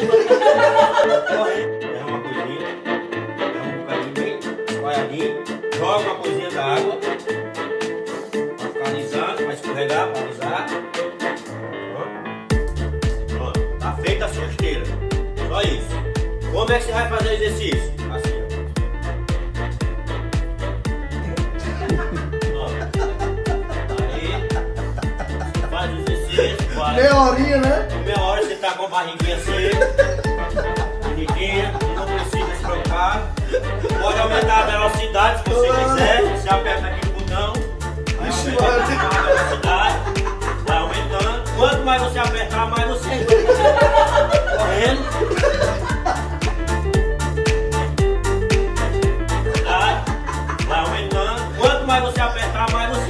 Derrama uma coisinha. Derrama um bocadinho bem espalhadinho. Joga uma coisinha da água. Pra ficar alisando, vai escorregar, pra alisar. Pronto. Pronto. Tá feita a sua esteira. Só isso. Como é que você vai fazer o exercício? Assim, ó. Aí. Faz o exercício. Meia horinha, né? barriguinha assim. Barriguinha, não precisa se. Pode aumentar a velocidade se você quiser. Você aperta aqui o botão. Vai aumentando a velocidade. Vai aumentando. Quanto mais você apertar, mais você. Correndo. Vai aumentando. Quanto mais você apertar, mais você.